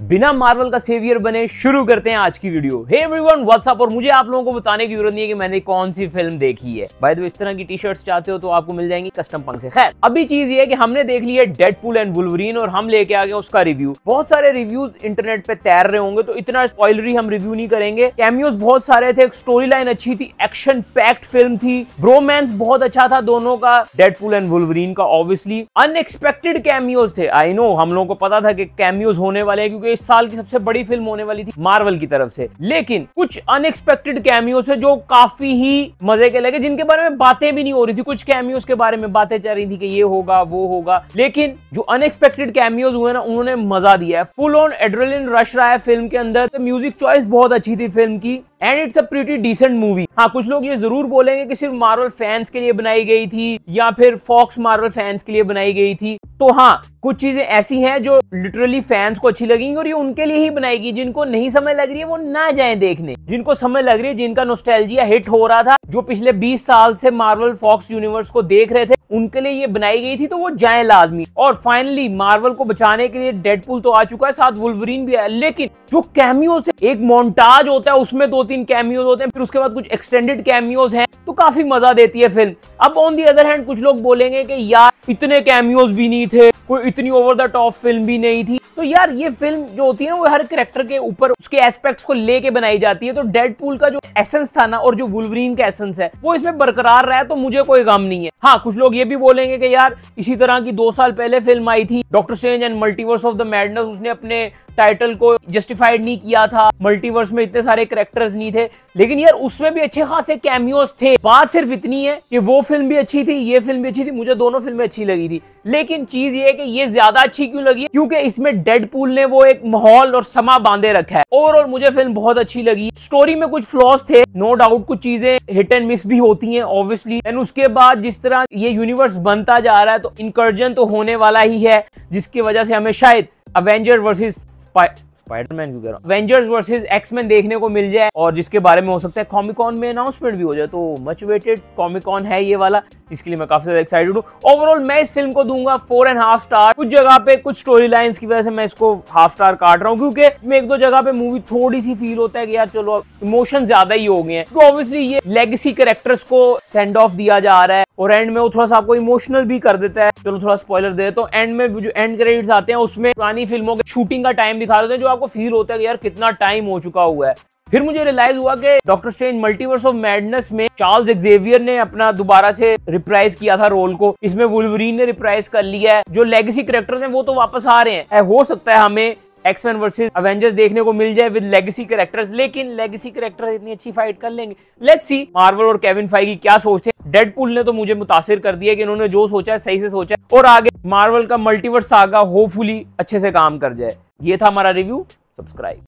बिना मार्वल का सेवियर बने शुरू करते हैं आज की वीडियो। हे एवरीवन व्हाट्सअप और मुझे आप लोगों को बताने की ज़रूरत नहीं है कि मैंने कौन सी फ़िल्म देखी है। तो इस तरह की टी शर्ट्स चाहते हो तो आपको मिल जाएँगी कस्टम पंख से। खैर, अभी चीज़ ये है कि हमने देख लिया डेडपुल एंड वुलवरीन और हम लेके आ गए उसका रिव्यू बहुत सारे रिव्यूज़ इंटरनेट पे तैर रहे होंगे तो इतना स्पॉइलरी हम रिव्यू नहीं करेंगे। कैमियोज बहुत सारे थे स्टोरी लाइन अच्छी थी एक्शन पैक्ट फ़िल्म थी। ब्रोमैंस बहुत अच्छा था दोनों का डेडपुल एंड वुलवरीन का ऑब्वियसली अनएक्सपेक्टेड कैमियोज थे। आई नो हम लोगों को पता था कि कैमियोज होने वाले हैं क्योंकि इस साल की सबसे बड़ी फ़िल्म होने वाली थी मार्वल की तरफ़ से। लेकिन कुछ अनएक्सपेक्टेड कैमियोज है जो काफ़ी ही मज़े के लगे, जिनके बारे में बातें भी नहीं हो रही थी। कुछ कैमियोज के बारे में बातें चल रही थी कि ये होगा, वो होगा। लेकिन जो अनएक्सपेक्टेड कैमियोज हुए ना, उन्होंने मज़ा दिया है। फुल ऑन एड्रेलिन रश रहा है फ़िल्म के अंदर। म्यूज़िक चॉइस बहुत अच्छी थी फ़िल्म की। And it's a pretty decent movie हाँ कुछ लोग ये ज़रूर बोलेंगे कि सिर्फ़ मार्वल फैंस के लिए बनाई गई थी या फिर फॉक्स मार्वल फैंस के लिए बनाई गई थी। तो हाँ कुछ चीज़ें ऐसी हैं जो लिटरली फैंस को अच्छी लगेंगी और ये उनके लिए ही बनाएगी जिनको नहीं समय लग रही है वो ना जाए देखने। जिनको समय लग रही है, जिनका नोस्टैल्जिया हिट हो रहा था, जो पिछले 20 साल से मार्वल फॉक्स यूनिवर्स को देख रहे थे उनके लिए ये बनाई गई थी तो वो जाए लाजमी। और फाइनली मार्वल को बचाने के लिए डेडपुल तो आ चुका है, साथ वुलवरीन भी है। लेकिन जो कैमियोज है एक मोन्टाज होता है, उसमें दो तीन कैमियोज होते हैं, फिर उसके बाद कुछ एक्सटेंडेड कैमियोज हैं तो काफ़ी मज़ा देती है फ़िल्म अब ऑन दी अदर हैंड कुछ लोग बोलेंगे कि यार, इतने कैमियोज भी नहीं थे, कोई इतनी ओवर द टॉप फ़िल्म भी नहीं थी। तो यार ये फ़िल्म जो होती है ना, वो हर करेक्टर के ऊपर उसके एस्पेक्ट्स को लेके बनाई जाती है। तो डेड का जो एसेंस था ना, और जो वुलवरीन का एसेंस है, वो इसमें बरकरार रहा है तो मुझे कोई गम नहीं है। हाँ कुछ लोग ये भी बोलेंगे कि यार, इसी तरह की दो साल पहले फ़िल्म आई थी doctor Strange and multiverse of the madness उसने अपने टाइटल को जस्टिफाइड नहीं किया था। मल्टीवर्स में इतने सारे करेक्टर्स नहीं थे। लेकिन यार, उसमें भी अच्छे खासे कैमियोज थे। बात सिर्फ़ इतनी है कि वो फ़िल्म भी अच्छी थी, ये फ़िल्म भी अच्छी थी, मुझे दोनों फ़िल्में अच्छी लगी थी। लेकिन चीज़ ये है कि ये ज़्यादा अच्छी क्यों लगी? क्योंकि इसमें डेड ने वो एक माहौल और समा बांधे रखा है। ओवरऑल मुझे फ़िल्म बहुत अच्छी लगी। स्टोरी में कुछ फ्लॉज थे नो डाउट कुछ चीज़ें हिट एंड मिस भी होती हैं ऑब्वियसली एंड उसके बाद जिस तरह ये यूनिवर्स बनता जा रहा है तो इनकर्जन तो होने वाला ही है, जिसकी वजह से हमें शायद अवेंजर वर्सेस स्पाइडरमैन क्यों कह रहा हूँ? अवेंजर्स वर्सेज एक्समैन देखने को मिल जाए और जिसके बारे में हो सकता है कॉमिकॉन में अनाउंसमेंट भी हो जाए तो मच वेटेड कॉमिकॉन है ये वाला। इसके लिए मैं काफ़ी ज़्यादा एक्साइटेड हूँ। ओवरऑल मैं इस फ़िल्म को दूँगा फोर एंड हाफ़ स्टार कुछ जगह पे कुछ स्टोरी लाइन्स की वजह से मैं इसको हाफ़ स्टार काट रहा हूँ, क्योंकि मैं एक दो जगह पे मूवी थोड़ी सी फील होता है कि यार चलो इमोशन ज़्यादा ही हो गए हैं। क्योंकि ऑब्वियसली ये लेगेसी कैरेक्टर्स को सेंड ऑफ़ दिया जा रहा है, और एंड में वो थोड़ा सा आपको इमोशनल भी कर देता है। चलो, थोड़ा स्पॉइलर दे तो एंड में जो एंड क्रेडिट्स आते हैं, उसमें पुरानी फ़िल्मों के शूटिंग का टाइम दिखा देते हैं, जो आपको फील होता है कि यार कितना टाइम हो चुका हुआ है। फिर मुझे रियलाइज़ हुआ कि doctor Strange multiverse of madness में चार्ल्स एक्जेवियर ने अपना दोबारा से रिप्राइज किया था रोल को। इसमें वुलवरीन ने रिप्राइज कर लिया है। जो लेगेसी करेक्टर्स हैं, वो तो वापस आ रहे हैं। हो सकता है हमें एक्समैन वर्सेस अवेंजर्स देखने को मिल जाए विद लेगेसी करेक्टर्स लेकिन लेगेसी कैरेक्टर इतनी अच्छी फाइट कर लेंगे। लेट्स सी मार्वल और केविन फाइगी क्या सोचते हैं। डेडपुल ने तो मुझे मुतासर कर दिया कि इन्होंने जो सोचा है, सही से सोचा है। और आगे मार्वल का मल्टीवर्स सागा होपफुली अच्छे से काम कर जाए। ये था हमारा रिव्यू सब्सक्राइब